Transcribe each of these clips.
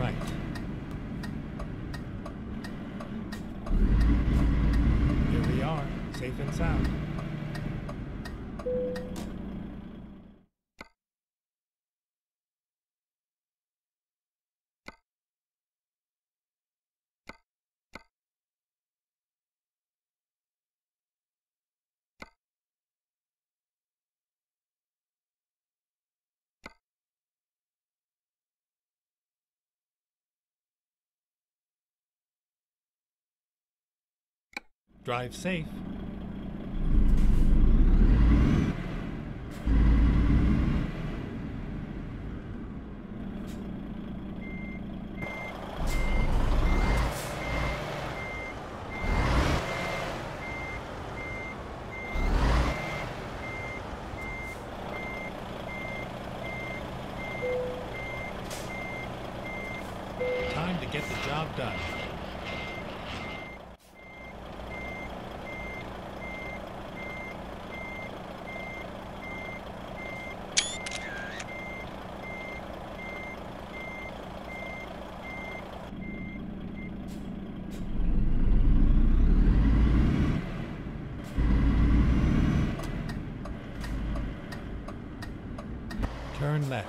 right. Here we are, safe and sound. Drive safe. Time to get the job done. Turn left.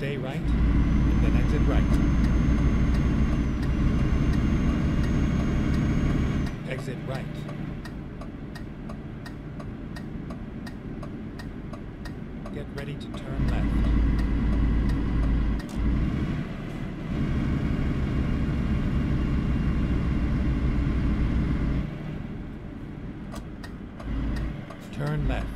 Stay right, and then exit right. Exit right. Get ready to turn left. Turn left.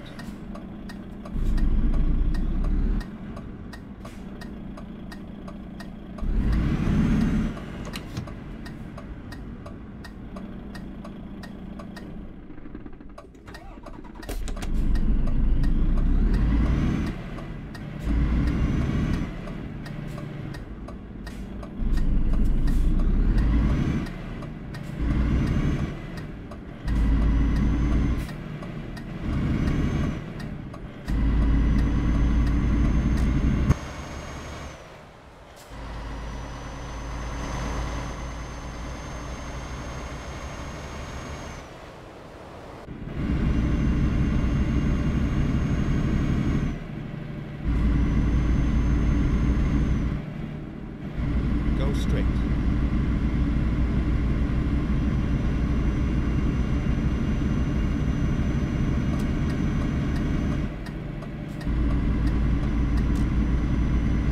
Go straight.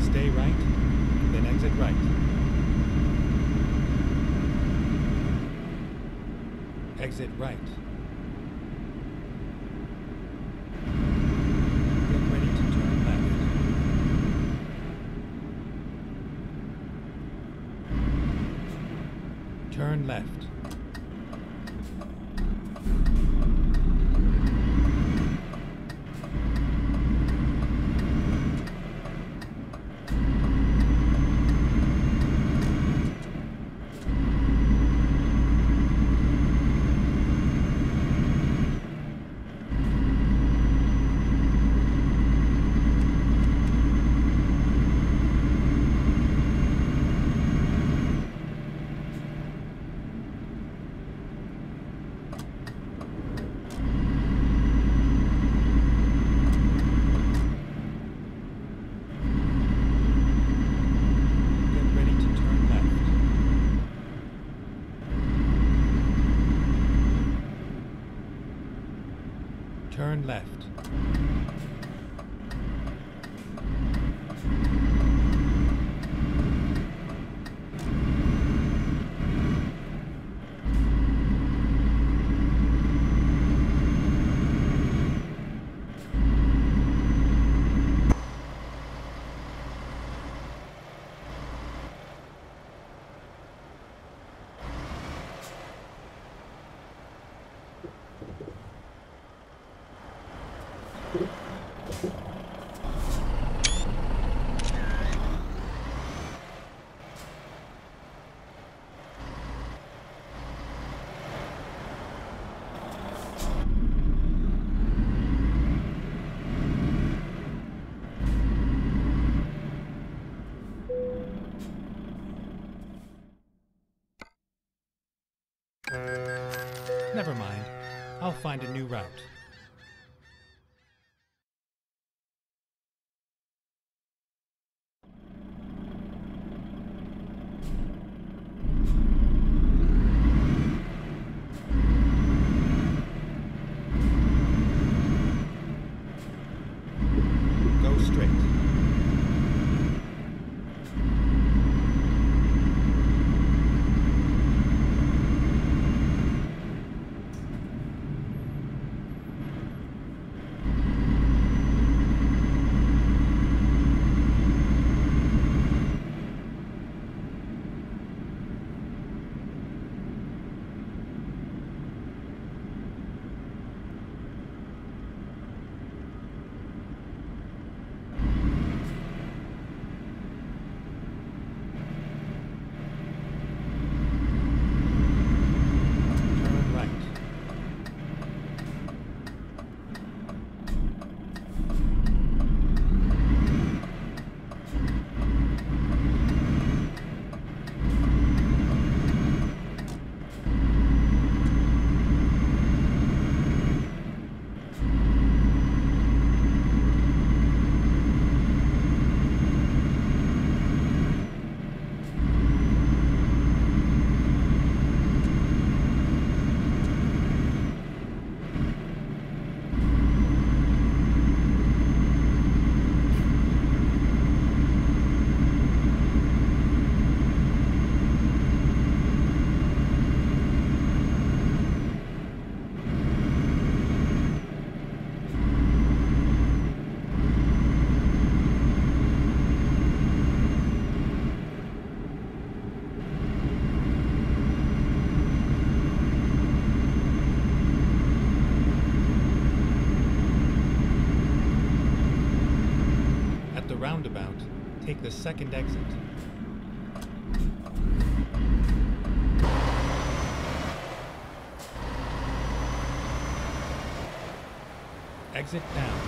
Stay right, and then exit right. Exit right. Find a new route. Take the second exit. Exit down.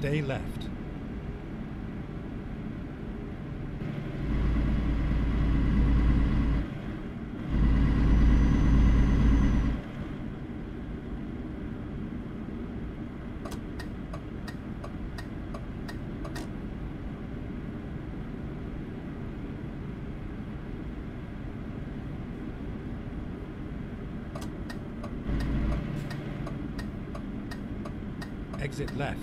Stay left. Exit left.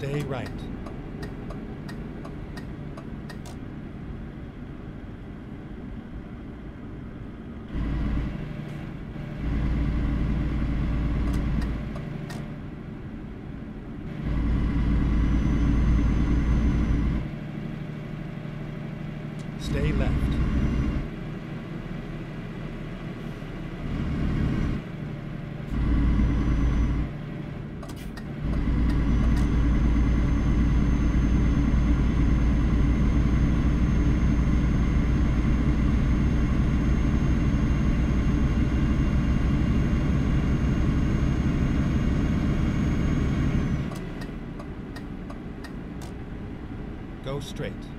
Stay right. Stay left. Go straight.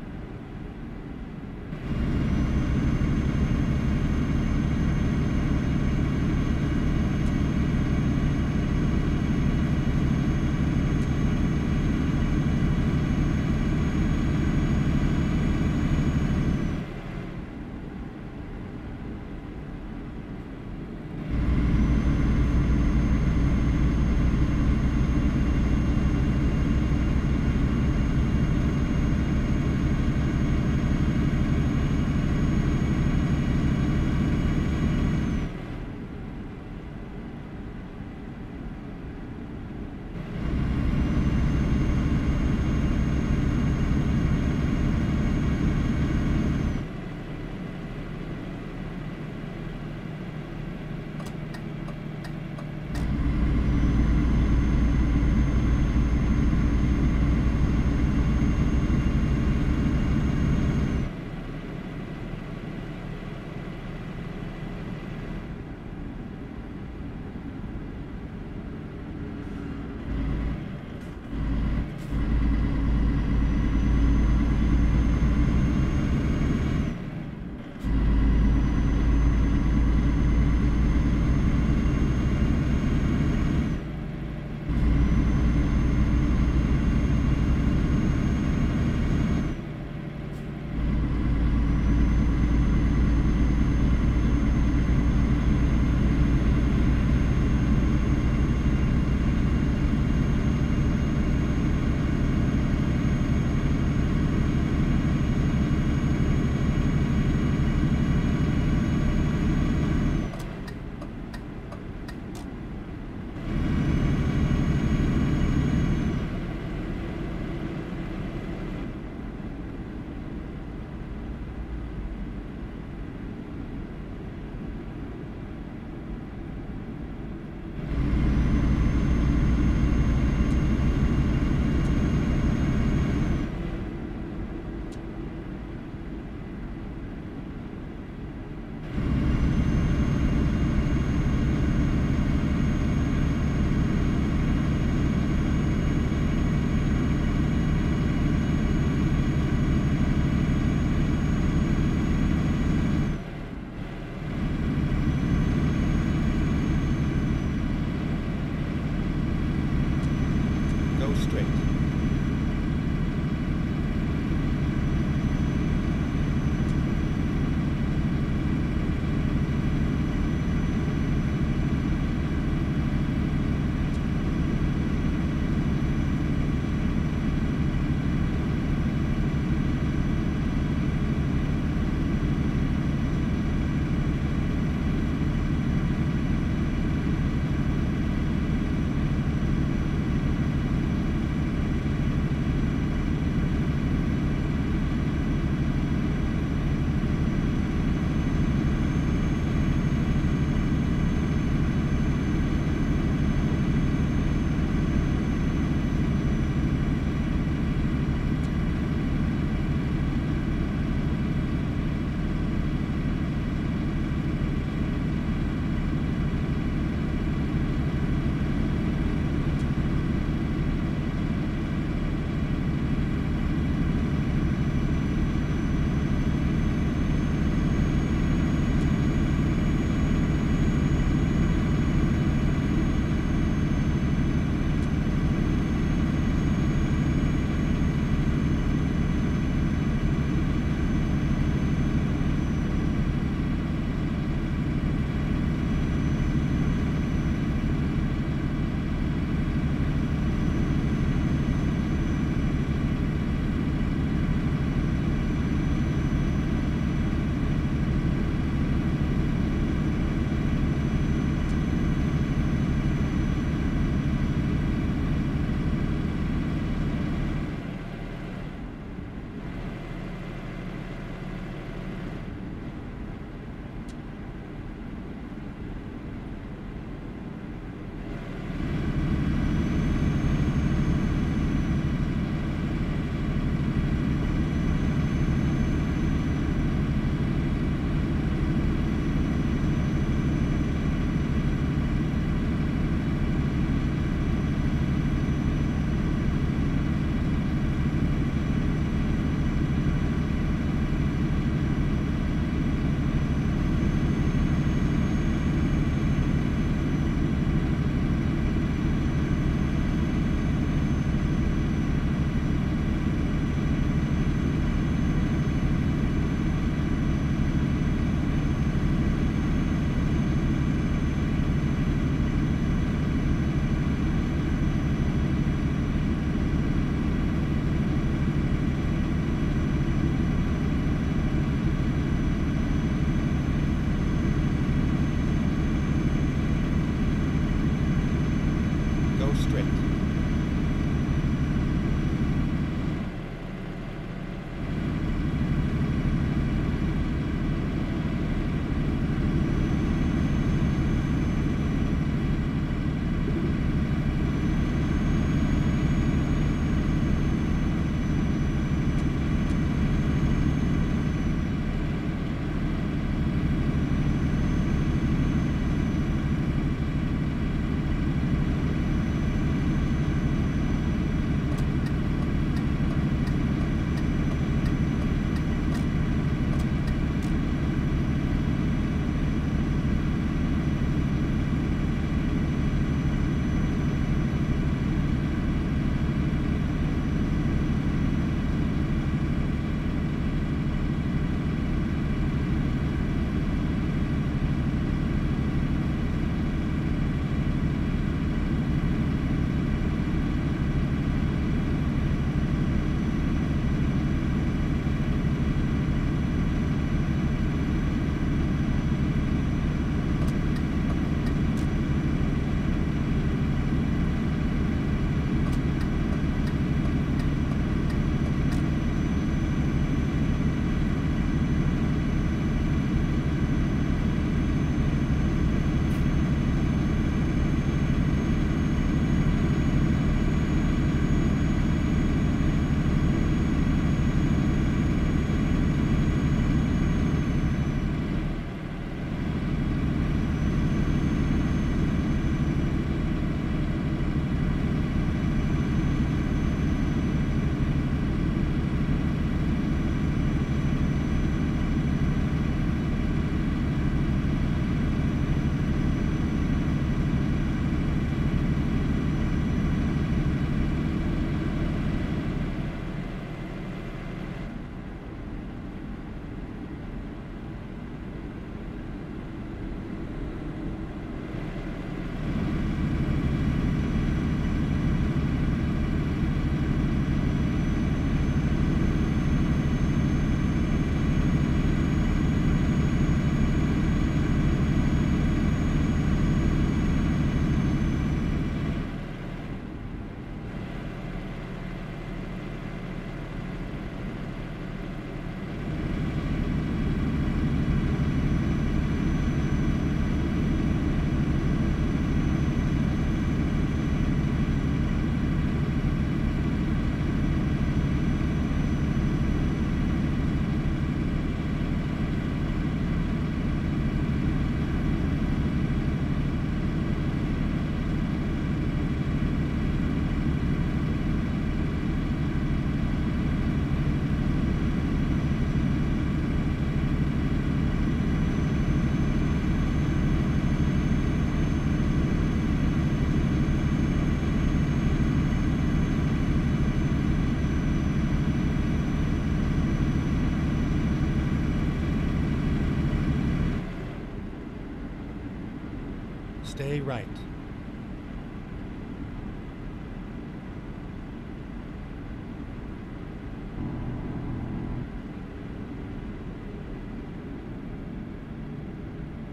Stay right.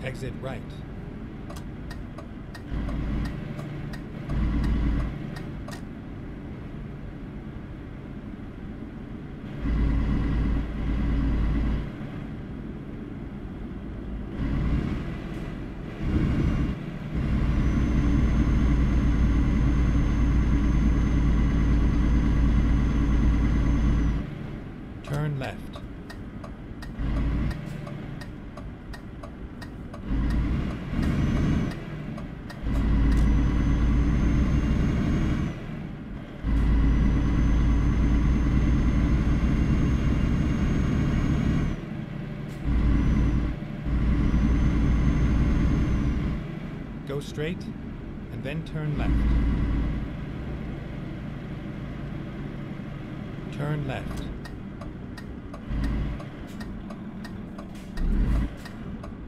Exit right. Turn left. Go straight and then turn left. Turn left.